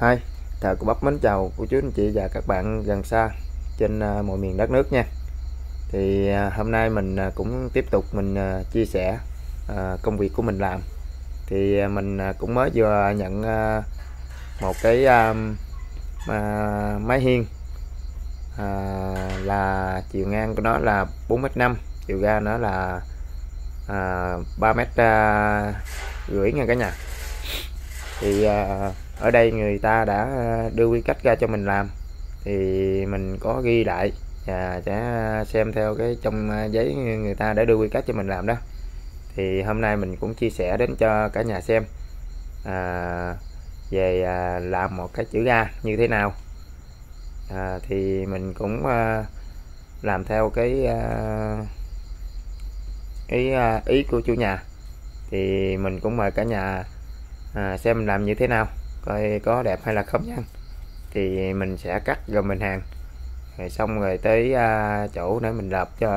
Hi, Thợ của Bắp mến chào cô chú anh chị và các bạn gần xa trên à, mọi miền đất nước nha. Thì à, hôm nay mình à, cũng tiếp tục mình chia sẻ công việc của mình làm. Thì mình cũng mới vừa nhận một cái máy hiên là chiều ngang của nó là 4m5 chiều ga nó là 3m rưỡi nha cả nhà. Thì ở đây người ta đã ờ, đưa quy cách ra cho mình làm. Thì mình có ghi lại và sẽ xem theo cái trong ờ, giấy người ta đã đưa quy cách cho mình làm đó. Thì hôm nay mình cũng chia sẻ đến cho cả nhà xem à, về à, làm một cái chữ ga như thế nào. À, thì mình cũng à, làm theo cái à, ý à, ý của chủ nhà. Thì mình cũng mời cả nhà à, xem làm như thế nào coi có đẹp hay là không nha. Thì mình sẽ cắt rồi mình hàng. Rồi xong rồi tới à, chỗ để mình lợp cho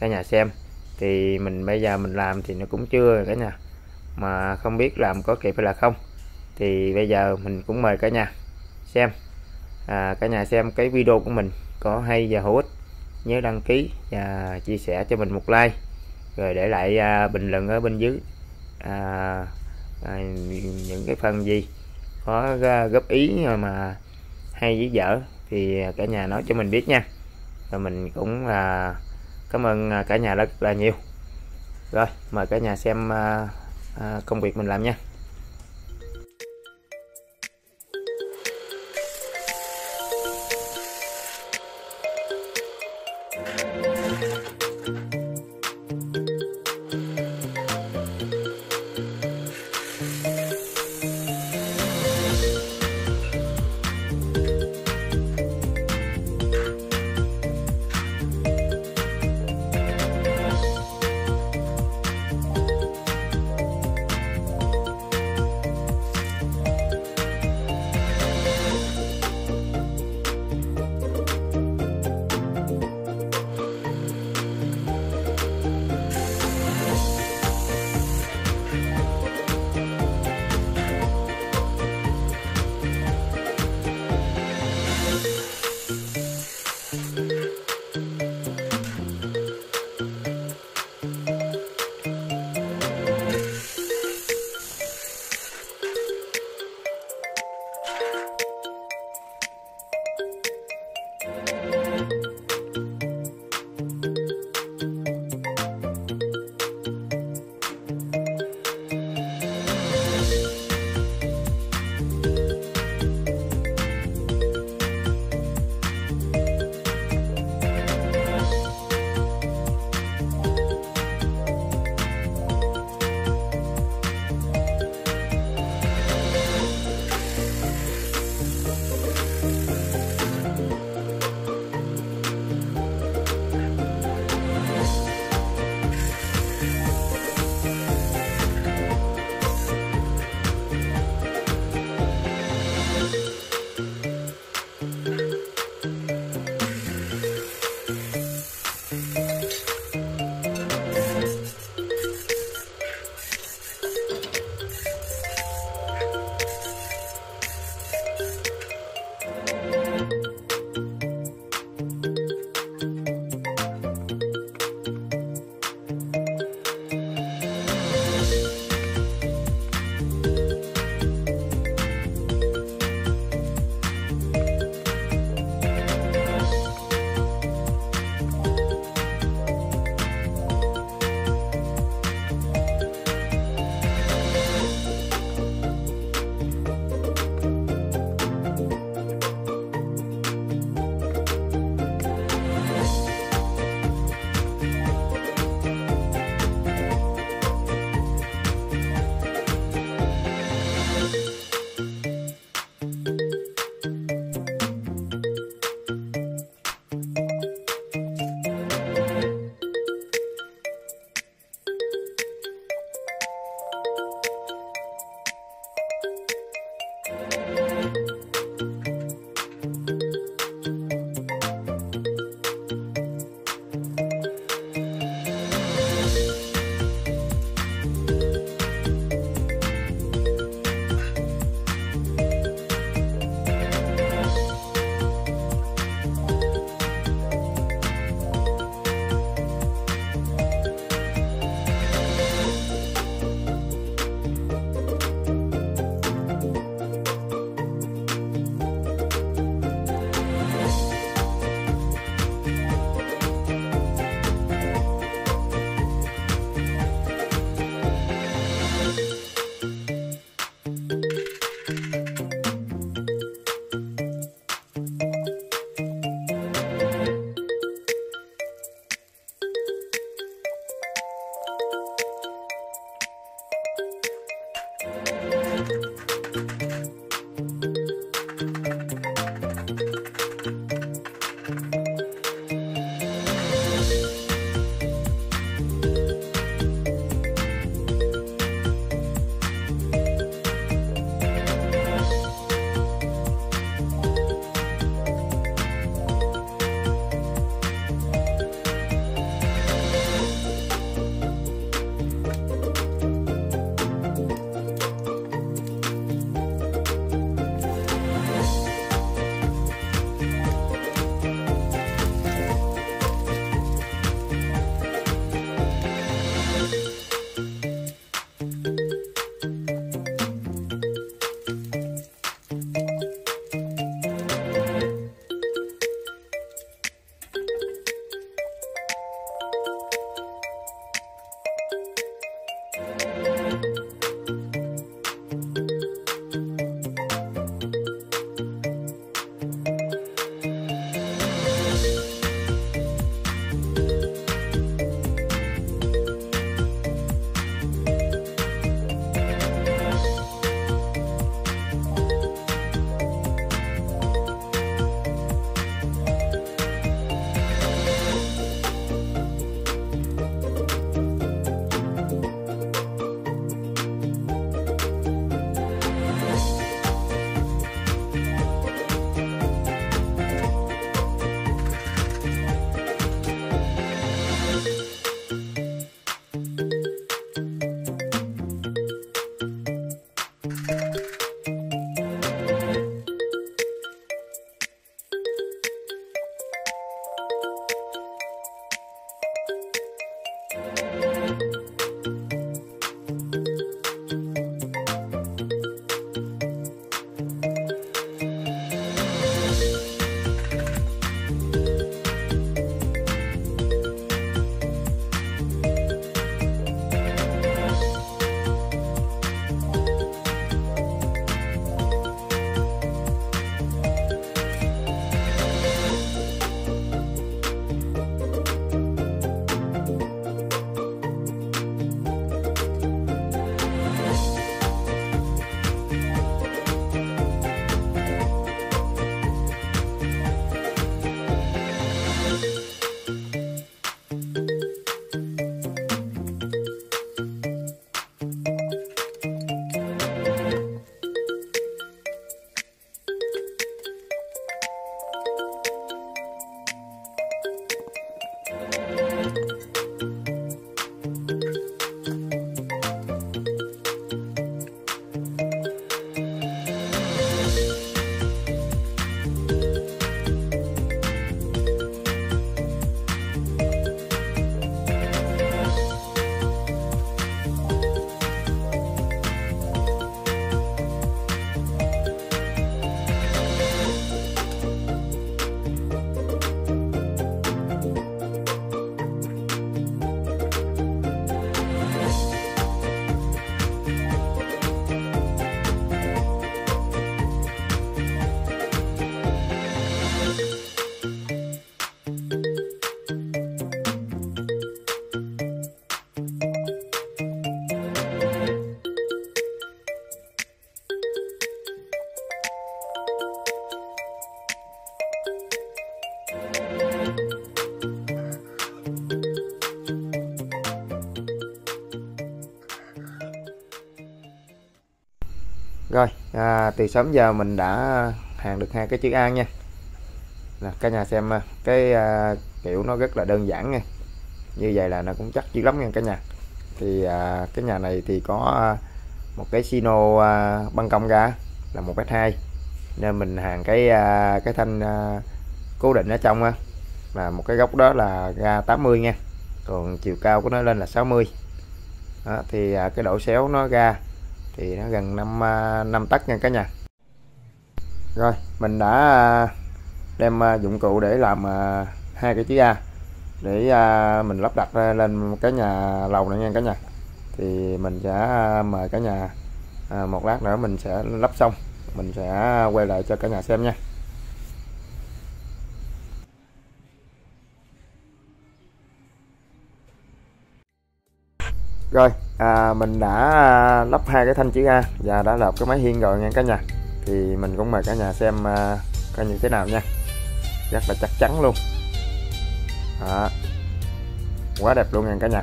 cả nhà xem. Thì mình bây giờ mình làm thì nó cũng chưa cả nhà. Mà không biết làm có kịp hay là không. Thì bây giờ mình cũng mời cả nhà xem. À, cả nhà xem cái video của mình có hay và hữu ích. Nhớ đăng ký và chia sẻ cho mình một like. Rồi để lại à, bình luận ở bên dưới. À, à, những cái phần gì có à, góp ý mà hay với dở thì cả nhà nói cho mình biết nha. Và mình cũng là cảm ơn à, cả nhà rất là nhiều. Rồi mời cả nhà xem à, à công việc mình làm nha. Rồi à, từ sớm giờ mình đã hàng được hai cái chữ A nha. Nè cả nhà xem à, cái à, kiểu nó rất là đơn giản nha. Như vậy là nó cũng chắc dữ lắm nha cả nhà. Thì à, cái nhà này thì có à, một cái sino à, băng công ra là một mét hai. Nên mình hàng cái à, cái thanh à, cố định ở trong á là một cái góc đó là ga 80 nha. Còn chiều cao của nó lên là 60 đó, thì à, cái độ xéo nó ra thì nó gần 5 năm à, 5 tấc nha cả nhà. Rồi, mình đã à, đem à, dụng cụ để làm hai cái chữ A để mình lắp đặt lên cái nhà lầu này nha cả nhà. Thì mình sẽ mời cả nhà một lát nữa mình sẽ lắp xong. Mình sẽ quay lại cho cả nhà xem nha. Rồi à, mình đã à, lắp hai cái thanh chữ A và đã lợp cái máy hiên rồi nha cả nhà. Thì mình cũng mời cả nhà xem à, coi như thế nào nha. Rất là chắc chắn luôn. Đó. quá đẹp luôn nha cả nhà.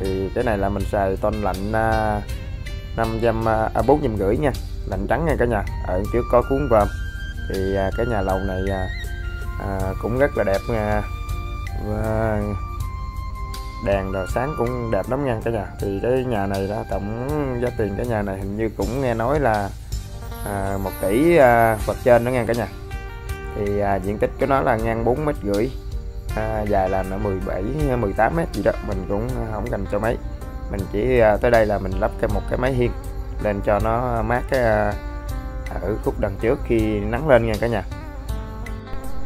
Thì cái này là mình xài tôn lạnh à, 500 à, à 400 rưỡi nha. Lạnh trắng nha cả nhà. Ở trước có cuốn vòm thì à, cái nhà lầu này à, à, cũng rất là đẹp nha. Và đèn rồi sáng cũng đẹp lắm nha cả nhà. Thì cái nhà này đó tổng giá tiền cái nhà này hình như cũng nghe nói là à, một tỷ à, vật trên đó nha cả nhà. Thì à, diện tích của nó là ngang 4 mét rưỡi à, dài là nó 17 18 mét gì đó. Mình cũng không cần cho mấy. Mình chỉ à, tới đây là mình lắp cái một cái máy hiên lên cho nó mát cái à, ở khúc đằng trước khi nắng lên nha cả nhà.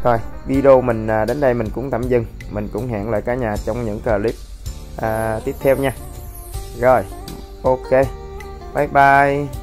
Thôi, video mình à, đến đây mình cũng tạm dừng. Mình cũng hẹn lại cả nhà trong những clip à, tiếp theo nha. Rồi ok. Bye bye.